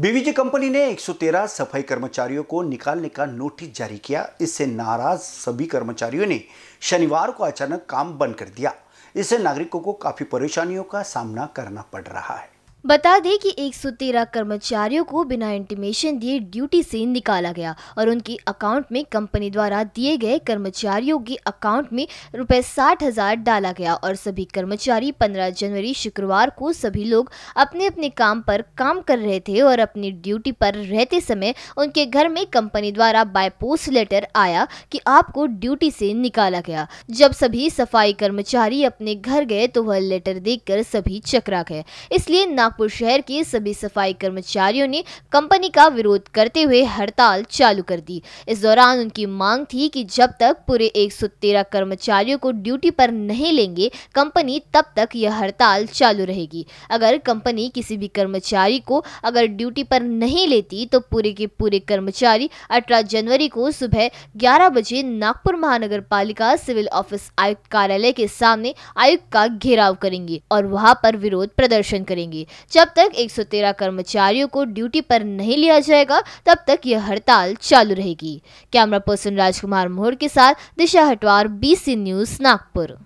BVG company ने 113 सफ़ाई कर्मचारियों को निकालने का नोटिस जारी किया। इससे नाराज़ सभी कर्मचारियों ने शनिवार को अचानक काम बंद कर दिया। इससे नागरिकों को काफ़ी परेशानियों का सामना करना पड़ रहा है। बता दें कि 113 कर्मचारियों को बिना इंटीमेशन दिए ड्यूटी से निकाला गया और उनकी अकाउंट में कंपनी द्वारा दिए गए कर्मचारियों के अकाउंट में रुपए साठ हज़ार डाला गया और सभी कर्मचारी 15 जनवरी शुक्रवार को सभी लोग अपने अपने काम पर काम कर रहे थे और अपनी ड्यूटी पर रहते समय उनके घर में कंपनी द्वारा बाय पोस्ट लेटर आया कि आपको ड्यूटी से निकाला गया। जब सभी सफ़ाई कर्मचारी अपने घर गए तो वह लेटर देखकर सभी चकरा गए। इसलिए ना नागपुर शहर के सभी सफ़ाई कर्मचारियों ने कंपनी का विरोध करते हुए हड़ताल चालू कर दी। इस दौरान उनकी मांग थी कि जब तक पूरे 113 कर्मचारियों को ड्यूटी पर नहीं लेंगे, कंपनी तब तक यह हड़ताल चालू रहेगी। अगर कंपनी किसी भी कर्मचारी को अगर ड्यूटी पर नहीं लेती तो पूरे के पूरे कर्मचारी अठारह जनवरी को सुबह ग्यारह बजे नागपुर महानगर पालिका सिविल ऑफ़िस आयुक्त कार्यालय के सामने आयुक्त का घेराव करेंगे और वहाँ पर विरोध प्रदर्शन करेंगे। जब तक 113 कर्मचारियों को ड्यूटी पर नहीं लिया जाएगा, तब तक यह हड़ताल चालू रहेगी। कैमरा पर्सन राजकुमार मोहर के साथ दिशा हटवार बीसी न्यूज़ नागपुर।